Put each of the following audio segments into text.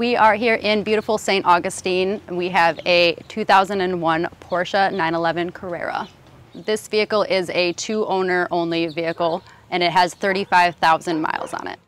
We are here in beautiful St. Augustine. We have a 2001 Porsche 911 Carrera. This vehicle is a two owner only vehicle and it has 35,000 miles on it.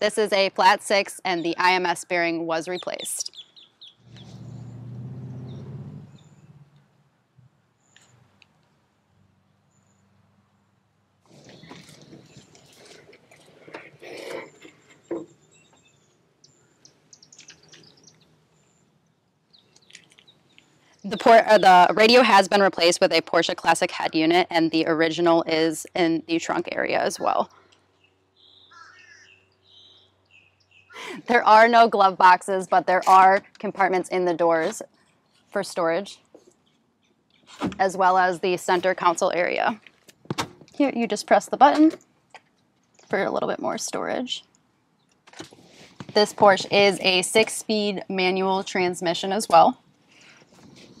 This is a flat six and the IMS bearing was replaced. The, port, uh, the radio has been replaced with a Porsche Classic head unit, and the original is in the trunk area as well. There are no glove boxes, but there are compartments in the doors for storage, as well as the center console area. Here, you just press the button for a little bit more storage. This Porsche is a six-speed manual transmission as well.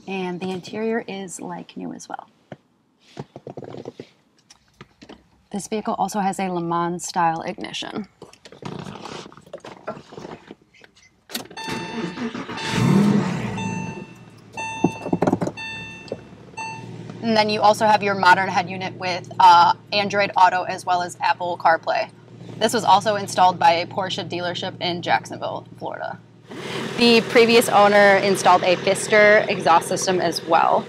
And the interior is like new as well. This vehicle also has a Le Mans style ignition. And then you also have your modern head unit with uh, Android Auto as well as Apple CarPlay. This was also installed by a Porsche dealership in Jacksonville, Florida. The previous owner installed a Fister exhaust system as well.